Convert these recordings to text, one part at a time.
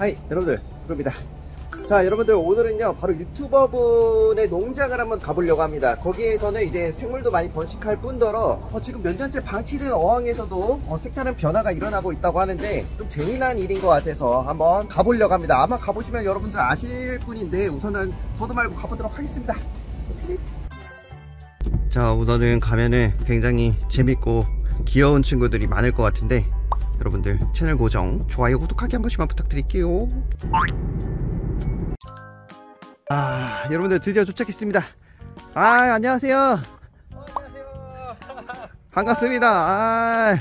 하이 여러분들. 그럽니다. 자 여러분들 오늘은요 바로 유튜버 분의 농장을 한번 가보려고 합니다. 거기에서는 이제 생물도 많이 번식할 뿐더러 어, 지금 몇 년째 방치된 어항에서도 어, 색다른 변화가 일어나고 있다고 하는데 좀 재미난 일인 것 같아서 한번 가보려고 합니다. 아마 가보시면 여러분들 아실 분인데 우선은 더도 말고 가보도록 하겠습니다. 자 우선은 가면은 굉장히 재밌고 귀여운 친구들이 많을 것 같은데 여러분들 채널 고정 좋아요 구독하기 한 번씩만 부탁드릴게요 아 여러분들 드디어 도착했습니다 아 안녕하세요 안녕하세요. 반갑습니다 아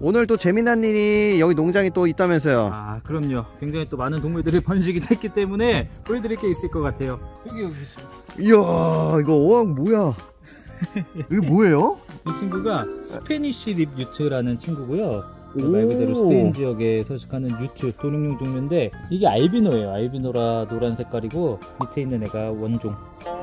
오늘 또 재미난 일이 여기 농장에 또 있다면서요 아, 그럼요. 굉장히 또 많은 동물들이 번식이 됐기 때문에 보여드릴 게 있을 것 같아요. 여기 여기 있습니다. 이야 이거 어항 뭐야 이게 뭐예요? 이 친구가 Spanish rib newt라는 친구고요. 그 오. 말 그대로 스페인 지역에 서식하는 newt 도롱뇽 종류인데 이게 알비노예요. 알비노라 노란 색깔이고 밑에 있는 애가 원종.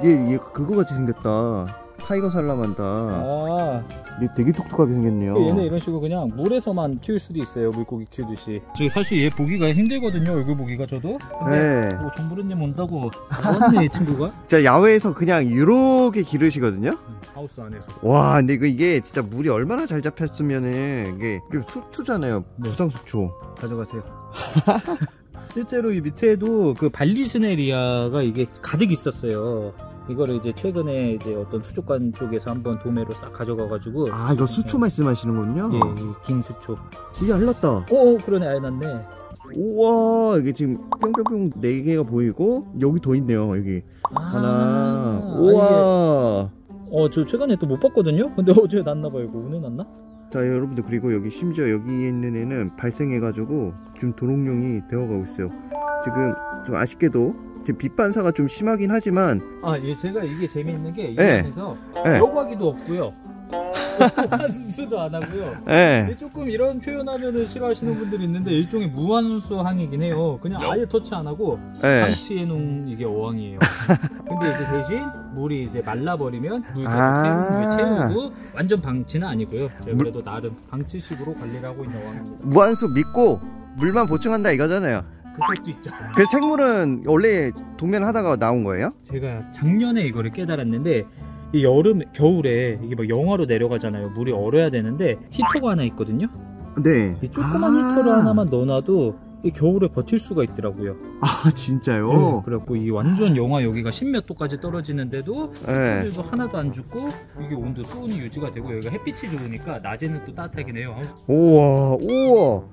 얘, 얘 그거 같이 생겼다 tiger salamander 아, 얘 되게 똑똑하게 생겼네요 얘네 이런 식으로 그냥 물에서만 키울 수도 있어요. 물고기 키우듯이. 저기 사실 얘 보기가 힘들거든요. 얼굴 보기가 저도. 근데 네. 뭐 정브르님 온다고 왔네 이 친구가 진짜 야외에서 그냥 이렇게 기르시거든요 하우스 안에서. 와 근데 이거 이게 진짜 물이 얼마나 잘 잡혔으면은 이게, 이게 수초잖아요 네. 부상 수초 가져가세요. 실제로 이 밑에도 그 발리스네리아가 이게 가득 있었어요. 이거를 이제 최근에 이제 어떤 수족관 쪽에서 한번 도매로 싹 가져가가지고 아 이거 수초 말씀하시는군요 예, 이 긴 수초. 이게 알랐다 오, 그러네, 아예 났네. 우와 이게 지금 뿅뿅뿅 네 개가 보이고 여기 더 있네요 여기 아, 하나 아, 우와 어, 저 최근에 또 못 봤거든요. 근데 어제 났나봐요. 이거 오늘 났나? 자 여러분들 그리고 여기 심지어 여기에 있는 애는 발생해가지고 지금 도롱뇽이 되어가고 있어요 지금 좀 아쉽게도 빛 반사가 좀 심하긴 하지만 아, 예, 제가 이게 재미있는 게이 네. 안에서 예. 여과기도 없고요. 무한수도 안 하고요. 예. 근데 조금 이런 표현하면은 싫어하시는 분들이 있는데 일종의 무한수 항이긴 해요. 그냥 아예 터치 안 하고 예. 방치해 놓은 이게 어항이에요. 근데 이제 대신 물이 이제 말라버리면 물 계속 아. 채우고, 완전 방치는 아니고요. 그래도 나름 방치식으로 관리를 하고 있는 어항입니다. 무한수 믿고 물만 보충한다 이거잖아요 그것도 있죠. 그 생물은 원래 동면 하다가 나온 거예요? 제가 작년에 이거를 깨달았는데 이 여름 겨울에 이게 막 영하로 내려가잖아요. 물이 얼어야 되는데 히터가 하나 있거든요. 네. 이 조그만 아. 히터를 하나만 넣어놔도 이 겨울에 버틸 수가 있더라고요. 아 진짜요? 네, 그래갖고 이 완전 영하 여기가 10몇 도까지 떨어지는데도 네. 수초들도 하나도 안 죽고 이게 온도 수온이 유지가 되고 여기가 햇빛이 좋으니까 낮에는 또 따뜻하긴 해요. 우와 우와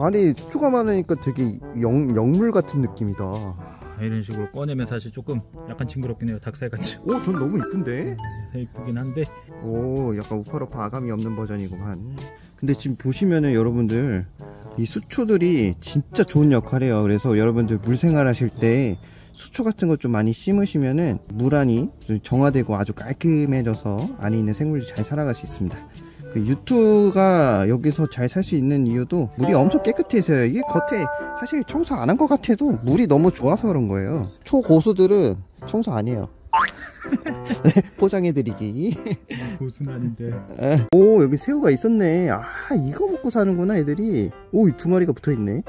아니 수초가 많으니까 되게 영, 영물 같은 느낌이다 오 아, 이런 식으로 꺼내면 사실 조금 약간 징그럽긴 해요. 닭살같이. 전 너무 이쁜데? 이쁘긴 한데 오 약간 우파루파 아감이 없는 버전이구만 근데 지금 보시면은 여러분들 이 수초들이 진짜 좋은 역할이에요 그래서 여러분들 물 생활하실 때 수초 같은 거좀 많이 심으시면은 물 안이 좀 정화되고 아주 깔끔해져서 안에 있는 생물들이 잘 살아갈 수 있습니다 그 유투가 여기서 잘 살 수 있는 이유도 물이 엄청 깨끗해서요. 이게 겉에 사실 청소 안 한 것 같아도 물이 너무 좋아서 그런 거예요. 초고수들은 청소 안 해요. 네, 포장해드리기. 고수는 아닌데. 에. 오 여기 새우가 있었네. 아 이거 먹고 사는구나 애들이. 오이두 마리가 붙어있네.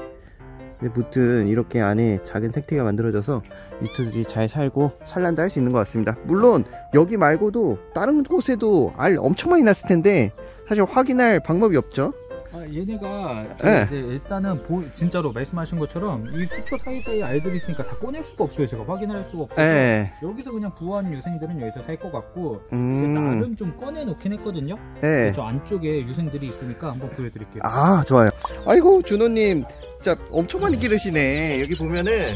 근데 무튼 이렇게 안에 작은 생태가 만들어져서 이들이 잘 살고 산란도 할 수 있는 것 같습니다. 물론 여기 말고도 다른 곳에도 알 엄청 많이 났을 텐데 사실 확인할 방법이 없죠 아, 얘네가 네. 이제 일단은 보, 진짜로 말씀하신 것처럼 이 수초 사이사이 알들이 있으니까 다 꺼낼 수가 없어요. 제가 확인할 수가 없어요. 예. 여기서 그냥 부화한 유생들은 여기서 살 것 같고 음. 나름 좀 꺼내 놓긴 했거든요. 예. 저 안쪽에 유생들이 있으니까 한번 보여드릴게요. 아 좋아요 아이고 준호님 진짜 엄청 많이 기르시네 여기 보면은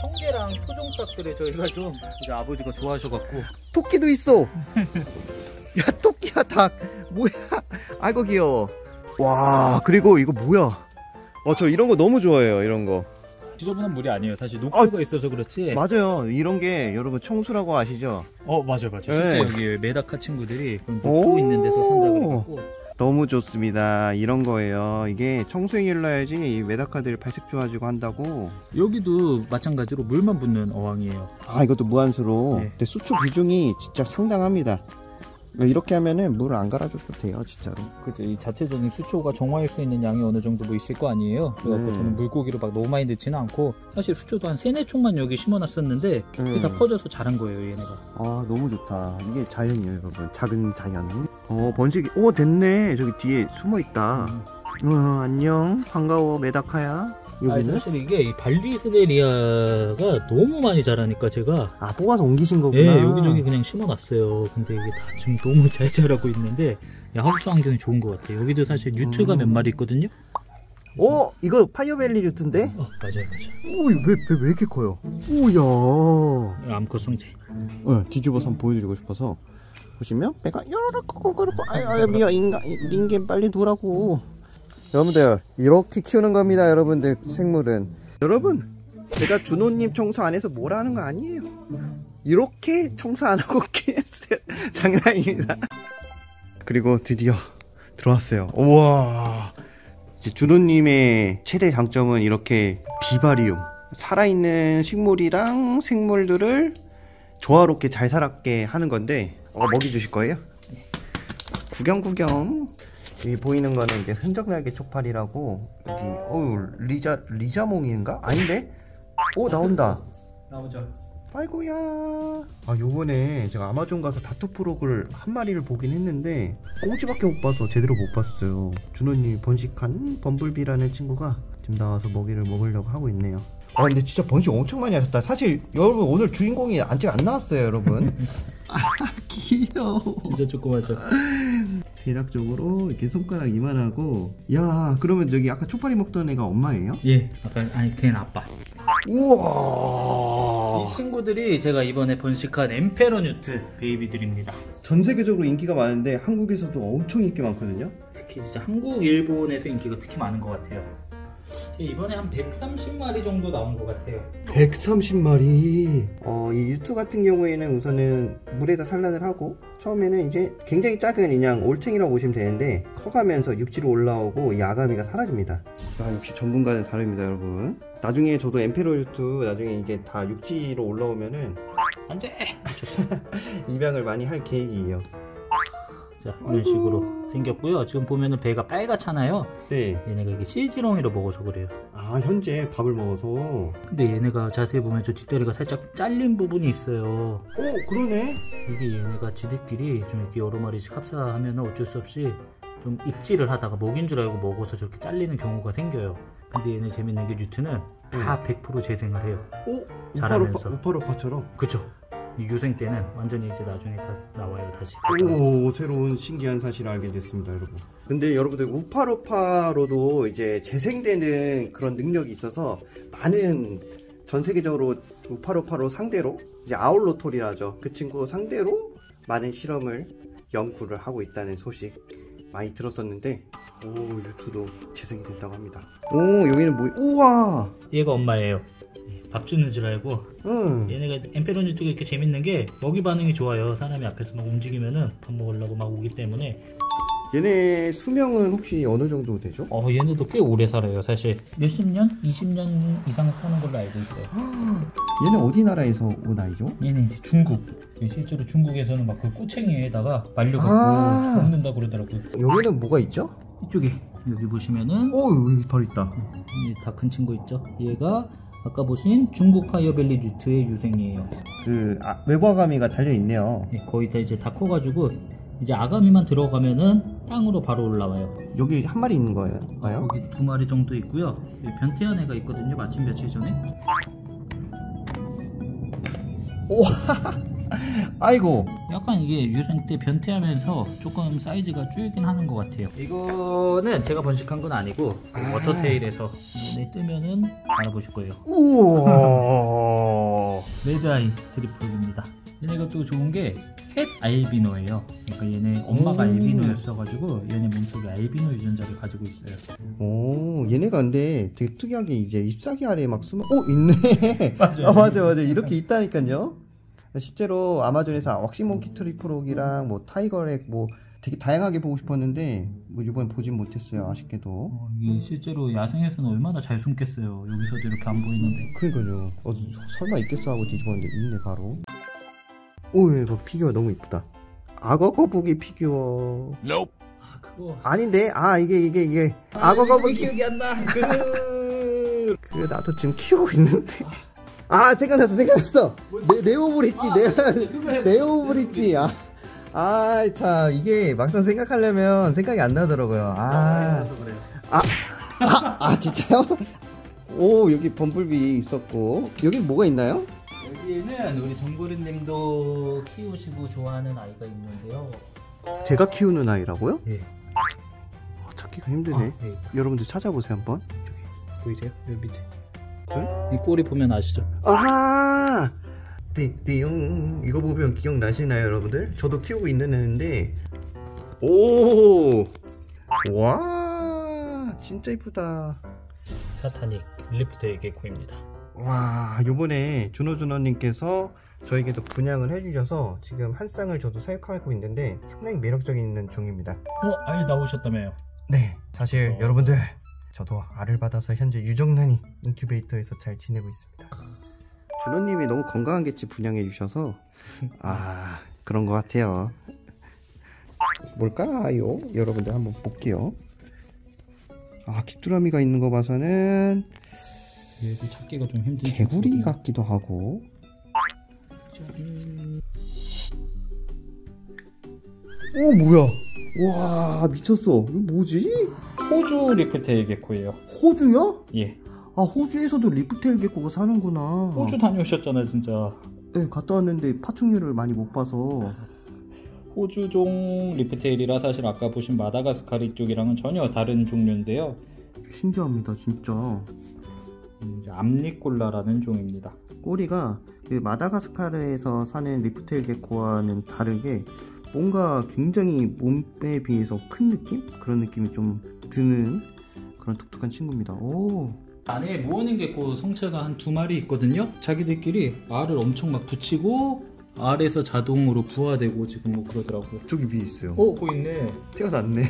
청개랑 토종닭들을 저희가 좀 이제 아버지가 좋아하셔갖고 토끼도 있어. 야 토끼야 닭 뭐야? 아이고 귀여워. 와 그리고 이거 뭐야? 어저 이런 거 너무 좋아해요 이런 거. 지저분한 물이 아니에요. 사실 녹조가 있어서 그렇지. 맞아요 이런 게 여러분 청수라고 아시죠? 어 맞아 맞아. 네. 실제 여기 메다카 친구들이 그런 녹조 있는 데서 산다 그래갖고 너무 좋습니다. 이런 거예요. 이게 청소에 일러야지 이 메다카들 발색 좋아지고 한다고. 여기도 마찬가지로 물만 붓는 어항이에요. 아 이것도 무한수로. 네. 근데 수초 비중이 진짜 상당합니다. 이렇게 하면은 물을 안 갈아줘도 돼요 진짜로 그죠. 이 자체적인 수초가 정화할 수 있는 양이 어느 정도 뭐 있을 거 아니에요. 그래갖고 음. 저는 물고기를 막 너무 많이 넣지는 않고 사실 수초도 한 세네 총만 여기 심어놨었는데 그게 다 음. 퍼져서 자란 거예요 얘네가. 아 너무 좋다 이게 자연이에요 여러분 작은 자연 어 번식이 오 됐네 저기 뒤에 숨어있다 어, 안녕 반가워 메다카야 여기는 사실 이게 이 발리스네리아가 너무 많이 자라니까 제가 아 뽑아서 옮기신 거구나 예 여기저기 그냥 심어놨어요. 근데 이게 다 지금 너무 잘 자라고 있는데 야, 하우스 환경이 좋은 것 같아요. 여기도 사실 newt가 음. 몇 마리 있거든요. 어 이거 fire belly newt인데 어 맞아요 맞아요. 오왜왜 왜 이렇게 커요 오야 암컷 성체. 어, 뒤집어서 한번 보여드리고 싶어서 보시면 배가 요렇게 아유 아유 미야 인간 인간 빨리 놀라고 여러분들 이렇게 키우는 겁니다 여러분들 생물은. 여러분 제가 준호님 청소 안 해서 뭐라 하는 거 아니에요? 이렇게 청소 안 하고 키웠어요. 장난입니다. 그리고 드디어 들어왔어요. 우와. 준호님의 최대 장점은 이렇게 비바리움. 살아있는 식물이랑 생물들을 조화롭게 잘 살았게 하는 건데 어, 먹이 주실 거예요? 구경 구경 여기 보이는 거는 이제 흔적나게 쪽팔이라고 여기 어우 리자 리자몽인가? 아닌데? 오 나온다 나오죠. 아이고야 아 요번에 제가 아마존 가서 다투프록을 한 마리를 보긴 했는데 꽁지밖에 못 봐서 제대로 못 봤어요 준호님 번식한 범블비라는 친구가 지금 나와서 먹이를 먹으려고 하고 있네요 아 근데 진짜 번식 엄청 많이 하셨다 사실 여러분 오늘 주인공이 아직 안 나왔어요 여러분 아 귀여워 진짜 조그마죠. 대략적으로 이렇게 손가락 이만하고 야 그러면 저기 아까 초파리 먹던 애가 엄마예요? 예, 아까 아니 걔는 아빠. 우와 이 친구들이 제가 이번에 번식한 엠페러 뉴트 베이비들입니다. 전 세계적으로 인기가 많은데 한국에서도 엄청 인기 많거든요. 특히 진짜 한국, 일본에서 인기가 특히 많은 것 같아요. 이번에 한 130마리 정도 나온 것 같아요. 130마리. 어, 이 유투 같은 경우에는 우선은 물에다 산란을 하고 처음에는 이제 굉장히 작은 인양 올챙이라고 보시면 되는데 커가면서 육지로 올라오고 이 아가미가 사라집니다. 아, 역시 전문가는 다릅니다, 여러분. 나중에 저도 엠페로 유투 나중에 이게 다 육지로 올라오면은 안 돼! 입양을 많이 할 계획이에요. 자, 이런 식으로 생겼고요. 지금 보면은 배가 빨갛잖아요. 네. 얘네가 이게 실지렁이로 먹어서 그래요. 아, 현재 밥을 먹어서. 근데 얘네가 자세히 보면 저 뒷다리가 살짝 잘린 부분이 있어요. 오, 그러네. 이게 얘네가 지들끼리 좀 이렇게 여러 마리씩 합사하면 어쩔 수 없이 좀 입질을 하다가 먹인 줄 알고 먹어서 저렇게 잘리는 경우가 생겨요. 근데 얘네 재밌는 게 뉴트는 다 100% 재생을 해요. 오, 우파로파, 자라면서. 우파로파처럼. 그쵸? 이 유생 때는 완전히 이제 나중에 다 나와요 다시. 오 새로운 신기한 사실을 알게 됐습니다 여러분 근데 여러분들 우파루파로도 이제 재생되는 그런 능력이 있어서 많은 전 세계적으로 우파루파로 상대로 이제 아울로톨이라죠 그 친구 상대로 많은 실험을 연구를 하고 있다는 소식 많이 들었었는데 오 유튜도 재생이 된다고 합니다 오 여기는 뭐 우와 얘가 엄마예요. 밥 주는 줄 알고 응 얘네가 엠페론 뉴트가 이렇게 재밌는 게 먹이 반응이 좋아요. 사람이 앞에서 막 움직이면은 밥 먹으려고 막 오기 때문에 얘네 수명은 혹시 어느 정도 되죠? 어 얘네도 꽤 오래 살아요. 사실 몇십 년, 20년 이상 사는 걸로 알고 있어요. 얘네 어디 나라에서 온 아이죠? 얘는 이제 중국. 실제로 중국에서는 막 그 꼬챙이에다가 말려갖고 아. 먹는다 그러더라고요. 여기는 뭐가 있죠? 이쪽에 여기 보시면은 오 여기 바로 있다 다큰 친구 있죠. 얘가 아까 보신 중국 fire belly newt의 유생이에요. 그 아, 외부 아가미가 달려 있네요 예, 거의 다 이제 다 커가지고 이제 아가미만 들어가면은 땅으로 바로 올라와요. 여기 한 마리 있는 거예요? 봐요? 여기 두 마리 정도 있고요. 변태한 애가 있거든요. 마침 며칠 전에. 오 아이고 약간 이게 유생 때 변태하면서 조금 사이즈가 줄긴 하는 것 같아요. 이거는 제가 번식한 건 아니고 그 아. 워터테일에서 얘네 뜨면은 알아보실 거예요. 우와 레드아이 드리프입니다. 얘네가 또 좋은 게 햇 알비노예요. 그러니까 얘네 엄마가 오. 알비노였어가지고 얘네 몸속에 알비노 유전자를 가지고 있어요. 오 얘네가 근데 되게 특이하게 이제 잎사귀 아래에 막 숨어 오 있네 맞아요. 아 맞아 맞아 이렇게 있다니까요 실제로 아마존에서 waxy monkey tree frog이랑 뭐 tiger leg 뭐 되게 다양하게 보고 싶었는데 뭐 이번에 보진 못했어요 아쉽게도 어, 이게 실제로 야생에서는 얼마나 잘 숨겠어요. 여기서도 이렇게 안 보이는데. 그러니까요. 어, 설마 있겠어 하고 뒤집었는데 있네 바로. 오, 얘그 피규어 너무 이쁘다. 악어 거북이 피규어 아 그거 아닌데 아 이게 이게 이게 악어 거북이 기억이 안나 그... 그 나도 지금 키우고 있는데 아 생각났어 생각났어. 네, 네오 브릿지. 네, 네오 브릿지. 아, 아아자 이게 막상 생각하려면 생각이 안 나더라고요. 아. 그래요. 아, 아, 아 진짜요? 오 여기 범블비 있었고. 여기 뭐가 있나요? 여기에는 우리 정보르님도 키우시고 좋아하는 아이가 있는데요. 제가 키우는 아이라고요? 예. 아, 찾기가 힘드네. 아, 예. 여러분들 찾아보세요 한번. 보이세요? 여기 밑에 네? 이 꼬리 보면 아시죠? 아하 띠띠용 이거 보면 기억나시나요 여러분들? 저도 키우고 있는 애인데 오 와 진짜 이쁘다 사타닉 리프트의 개코입니다 와 요번에 준호준호님께서 저에게도 분양을 해주셔서 지금 한 쌍을 저도 사육하고 있는데 상당히 매력적인 종입니다 어? 알 나오셨다며요 네 사실 어. 여러분들 저도 알을 받아서 현재 유정란이 인큐베이터에서 잘 지내고 있습니다. 준호님이 너무 건강한 개치 분양해 주셔서 아 그런 것 같아요. 뭘까요? 여러분들 한번 볼게요. 아 귀뚜라미가 있는 거 봐서는 얘도 찾기가 좀 힘들죠. 개구리 같기도 하고. 오 뭐야? 와 미쳤어. 이거 뭐지? 호주 leaf tail gecko예요. 호주요? 예. 아 호주에서도 leaf tail gecko가 사는구나. 호주 다녀오셨잖아요 진짜. 네 갔다 왔는데 파충류를 많이 못 봐서. 호주종 leaf tail이라 사실 아까 보신 마다가스카르 쪽이랑은 전혀 다른 종류인데요. 신기합니다 진짜. 음, 이제 암니콜라라는 종입니다. 꼬리가 그 마다가스카르에서 사는 리프테일 개코와는 다르게 뭔가 굉장히 몸에 비해서 큰 느낌? 그런 느낌이 좀 드는 그런 독특한 친구입니다. 오. 안에 모으는 개코 성체가 한 두 마리 있거든요. 자기들끼리 알을 엄청 막 붙이고 알에서 자동으로 부화되고 지금 뭐 그러더라고요. 저기 위에 있어요. 어 거기 있네. 태어났네.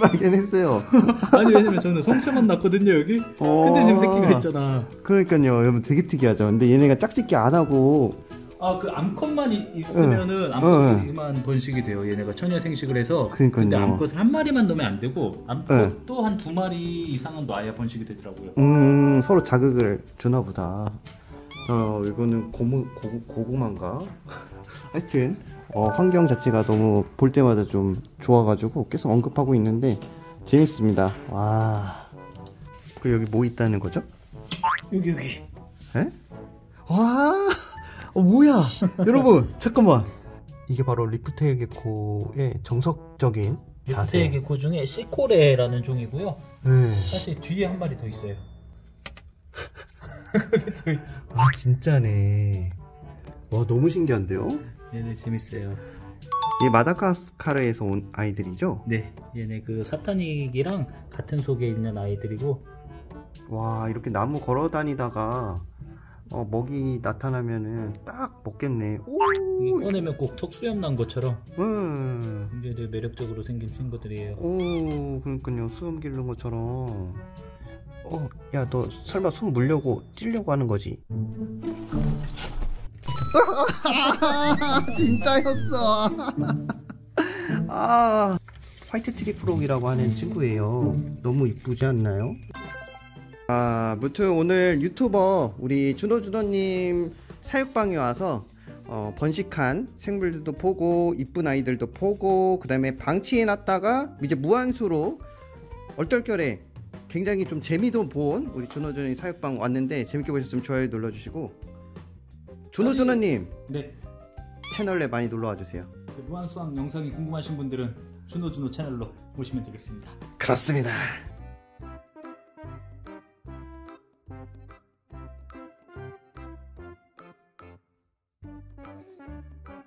발견했어요. 아니 왜냐면 저는 성체만 났거든요 여기. 근데 지금 새끼가 있잖아. 그러니까요. 여러분 되게 특이하죠. 근데 얘네가 짝짓기 안 하고 아 그 암컷만 이- 있으면은 응. 암컷만 번식이 돼요. 얘네가 처녀 생식을 해서 그러니까요. 근데 암컷을 한 마리만 넣으면 안 되고 암컷도 한 두 마리 이상은 놔야 번식이 되더라고요. 음 서로 자극을 주나 보다. 어 이거는 고무, 고, 고구마인가? 하여튼 어, 환경 자체가 너무 볼 때마다 좀 좋아가지고 계속 언급하고 있는데 재밌습니다. 와 그 여기 뭐 있다는 거죠? 여기 여기. 에? 와 어, 뭐야? 여러분 잠깐만. 이게 바로 leaf tail gecko의 정석적인 자세. leaf tail gecko 중에 시코레라는 종이고요. 네. 사실 뒤에 한 마리 더 있어요. 더 있지 아 진짜네. 와 너무 신기한데요? 얘네 재밌어요. 이 마다가스카르에서 온 아이들이죠? 네. 얘네 그 satanic이랑 같은 속에 있는 아이들이고. 와 이렇게 나무 걸어 다니다가 어, 먹이 나타나면은 딱 먹겠네. 오, 꺼내면 꼭턱 수염 난 것처럼 음, 굉장히 매력적으로 생긴 친구들이에요. 오 그러니까요. 수염 기른 것처럼. 어 야 너 설마 손 물려고 찌려고 하는 거지? 진짜였어. 아 white tree frog이라고 하는 친구예요. 너무 이쁘지 않나요? 아, 무튼 오늘 유튜버 우리 준호준호님 사육방에 와서 어, 번식한 생물들도 보고 이쁜 아이들도 보고 그 다음에 방치해놨다가 이제 무환수로 얼떨결에 굉장히 좀 재미도 본 우리 준호준호님 사육방 왔는데 재밌게 보셨으면 좋아요 눌러주시고. 준호준호님. 네. 채널에 많이 놀러와 주세요. 그 무한수학 영상이 궁금하신 분들은 준호준호 채널로 보시면 되겠습니다. 그렇습니다